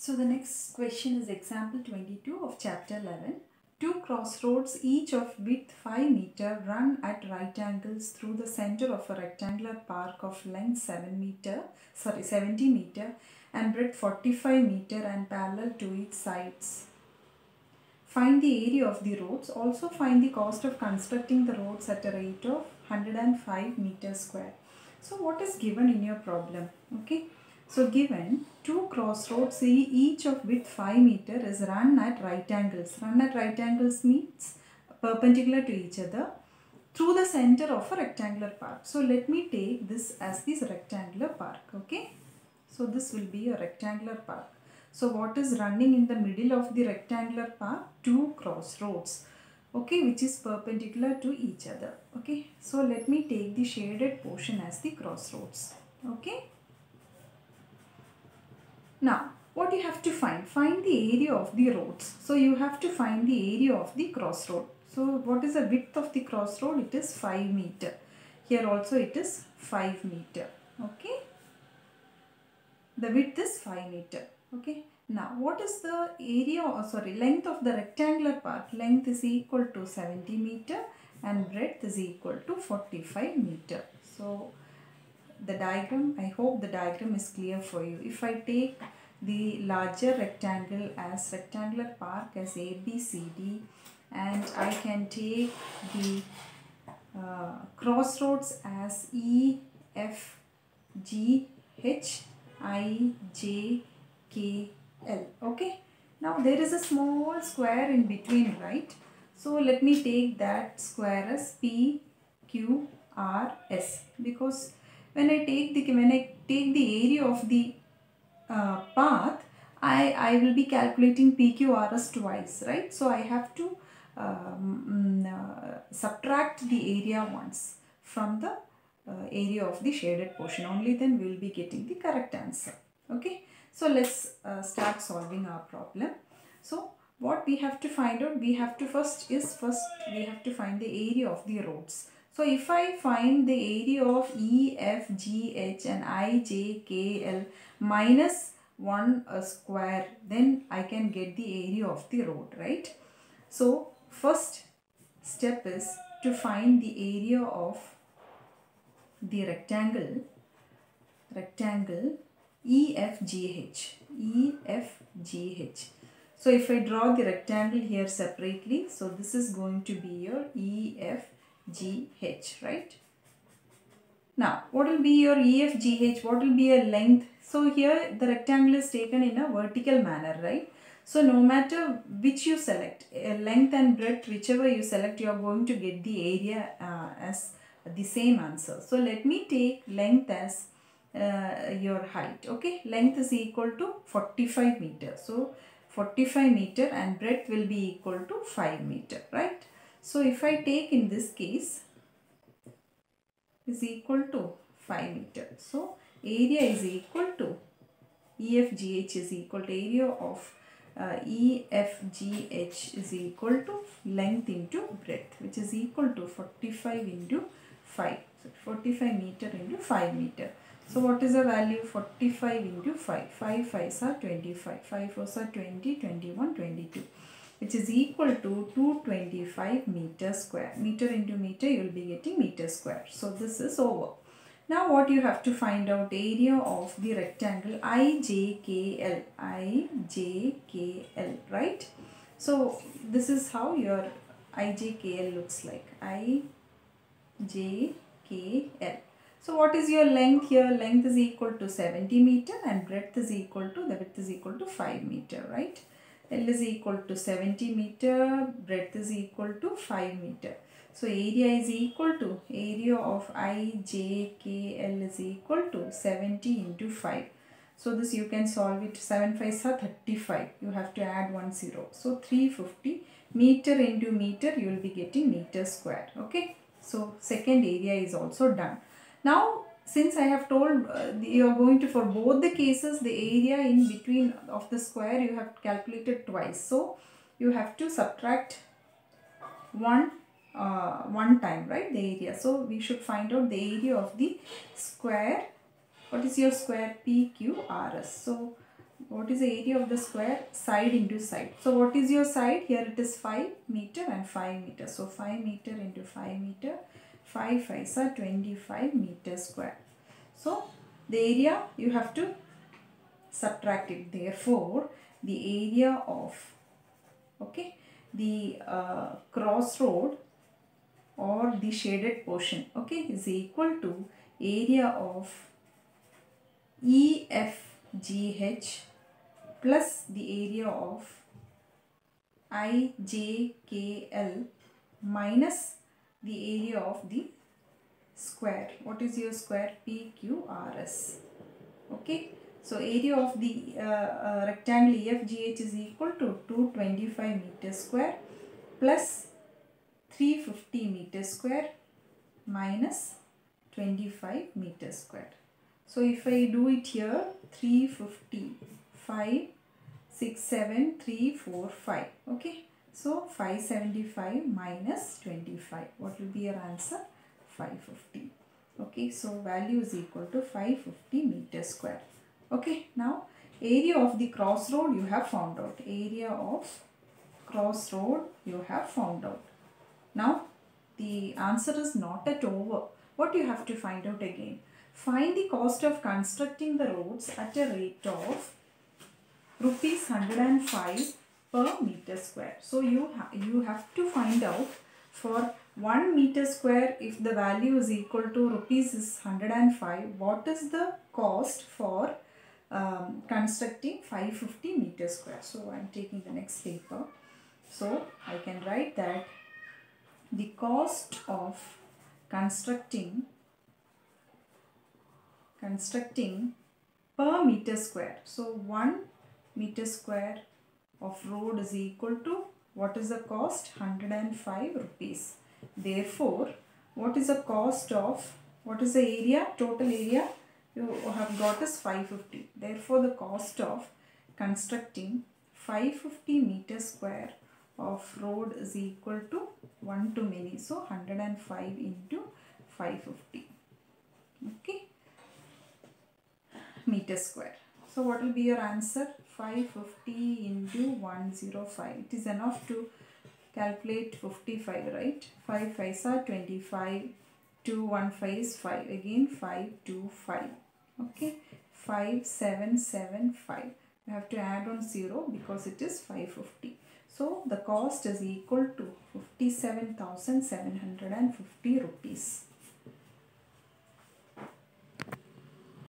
So the next question is example 22 of chapter 11. Two crossroads each of width 5 meter run at right angles through the center of a rectangular park of length 7 meter, sorry 70 meter and breadth 45 meter and parallel to its sides. Find the area of the roads. Also find the cost of constructing the roads at a rate of 105 meter square. So what is given in your problem? Okay. So given two crossroads each of width 5 meter is run at right angles. Run at right angles means perpendicular to each other through the center of a rectangular park. So let me take this as this rectangular park. Okay. So this will be a rectangular park. So what is running in the middle of the rectangular park? Two crossroads. Okay, which is perpendicular to each other. Okay. So let me take the shaded portion as the crossroads. Okay. Now, what you have to find? Find the area of the roads. So you have to find the area of the crossroad. So what is the width of the crossroad? It is 5 meter. Here also it is 5 meter. Okay. The width is 5 meter. Okay. Now what is the area or sorry length of the rectangular part? Length is equal to 70 meter and breadth is equal to 45 meter. So the diagram i hope the diagram is clear for you. If i take the larger rectangle as rectangular park as a b c d and i can take the uh, crossroads as e f g h i j k l. Okay? Now there is a small square in between right? So let me take that square as p q r s. Because when I take the when I take the area of the uh, path, I I will be calculating PQRS twice, right? So I have to um, uh, subtract the area once from the uh, area of the shaded portion. Only then we will be getting the correct answer. Okay. So let's uh, start solving our problem. So what we have to find out, we have to first is first we have to find the area of the roads. So if I find the area of E, F, G, H and I, J, K, L minus 1 uh, square then I can get the area of the road right. So first step is to find the area of the rectangle rectangle EFGH EFGH. So if I draw the rectangle here separately so this is going to be your EFGH GH, right? Now, what will be your EFGH? What will be your length? So, here the rectangle is taken in a vertical manner, right? So, no matter which you select, a length and breadth, whichever you select, you are going to get the area uh, as the same answer. So, let me take length as uh, your height, okay? Length is equal to 45 meter. So, 45 meter and breadth will be equal to 5 meter, right? So if I take in this case is equal to 5 meter. So area is equal to EFGH is equal to area of uh, EFGH is equal to length into breadth which is equal to 45 into 5. So 45 meter into 5 meter. So what is the value 45 into 5? 5 5s are 25, 5 4s are 20, 21, 22 which is equal to 225 meter square. Meter into meter you will be getting meter square. So this is over. Now what you have to find out area of the rectangle IJKL. IJKL right. So this is how your IJKL looks like. IJKL. So what is your length here? Length is equal to 70 meter and breadth is equal to the width is equal to 5 meter right. L is equal to 70 meter, breadth is equal to 5 meter. So area is equal to area of IJKL is equal to 70 into 5. So this you can solve it 7 5 are 35. You have to add 1 0. So 350 meter into meter you will be getting meter square. Okay. So second area is also done. Now since I have told uh, you are going to for both the cases the area in between of the square you have calculated twice. So you have to subtract one uh, one time right the area. So we should find out the area of the square. What is your square PQRS? So what is the area of the square? Side into side. So what is your side? Here it is 5 meter and 5 meter. So 5 meter into 5 meter. 5 5 are 25 meter square. So the area you have to subtract it. Therefore, the area of okay the uh, crossroad or the shaded portion okay is equal to area of EFGH plus the area of IJKL minus the area of the square. What is your square? PQRS. Okay. So area of the uh, uh, rectangle EFGH is equal to 225 meter square plus 350 meter square minus 25 meter square. So if I do it here 350 5 6 7 3 4 5 okay. So 575 minus 25 what will be your answer 550 okay. So value is equal to 550 meter square okay. Now area of the crossroad you have found out area of crossroad you have found out. Now the answer is not at over. What you have to find out again? Find the cost of constructing the roads at a rate of rupees 105 per meter square. So you, ha you have to find out for 1 meter square if the value is equal to rupees is 105 what is the cost for um, constructing 550 meter square. So I am taking the next paper. So I can write that the cost of constructing constructing per meter square. So 1 meter square of road is equal to what is the cost 105 rupees. Therefore, what is the cost of what is the area total area you have got is 550. Therefore, the cost of constructing 550 meter square of road is equal to 1 to many. So, 105 into 550. Okay. Meter square. So, what will be your answer? 550 into 105. It is enough to calculate 55, right? 5 5 are 25. 2 1 5 is 5. Again 5 2 5. Okay. 5 7 7 5. You have to add on 0 because it is 550. So the cost is equal to 57,750 rupees.